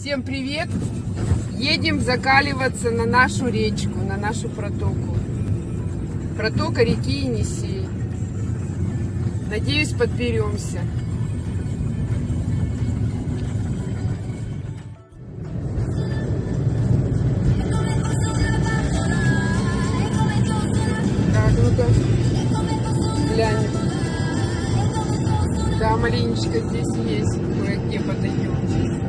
Всем привет! Едем закаливаться на нашу речку, на нашу протоку. Протока реки Енисей. Надеюсь, подберемся. Так, ну-ка, глянем. Да, маленечко здесь есть, кое-где подойдем.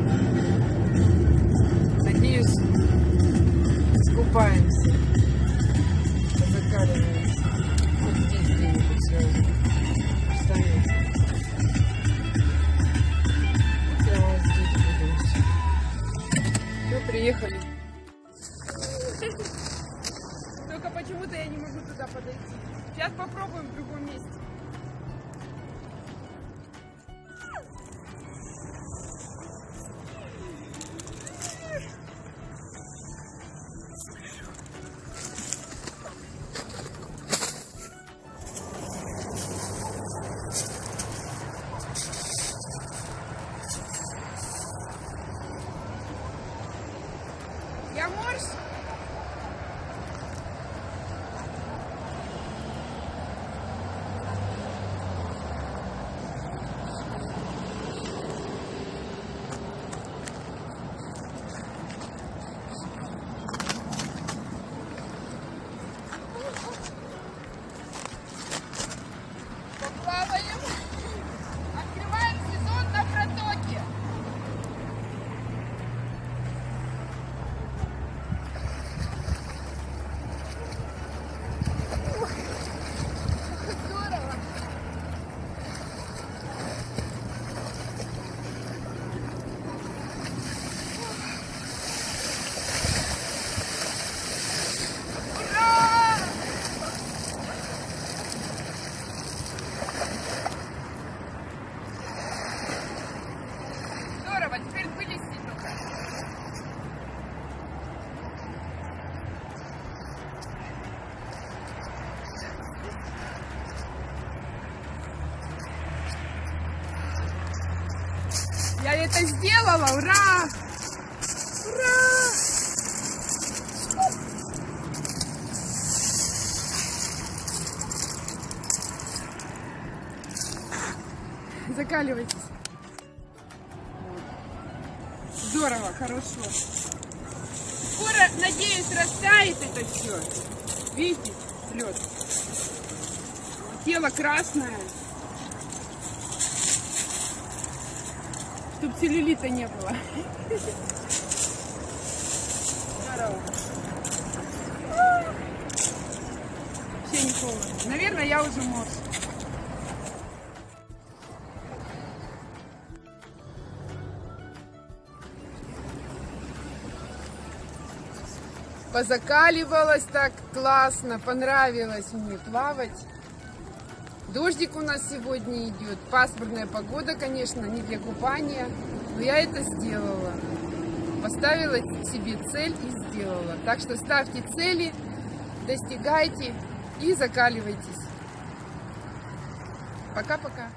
Искупаемся, закаливаемся. Вот здесь где-нибудь сразу встанем. Прямо здесь будем все. Приехали. Только почему-то я не могу туда подойти. Сейчас попробуем в другом месте. Я морж? Поплаваем. Открываем сезон на протоке. Здорово. Ура! Здорово, теперь вылезти только. Я это сделала, ура! Ура! Закаливайтесь. Здорово, хорошо. Скоро, надеюсь, растает это все. Видите, лед. Тело красное. Чтоб целлюлита не было. Вообще не холодно. Наверное, я уже морж. Позакаливалась так классно, понравилось мне плавать. Дождик у нас сегодня идет, пасмурная погода, конечно, не для купания, но я это сделала. Поставила себе цель и сделала. Так что ставьте цели, достигайте и закаливайтесь. Пока-пока.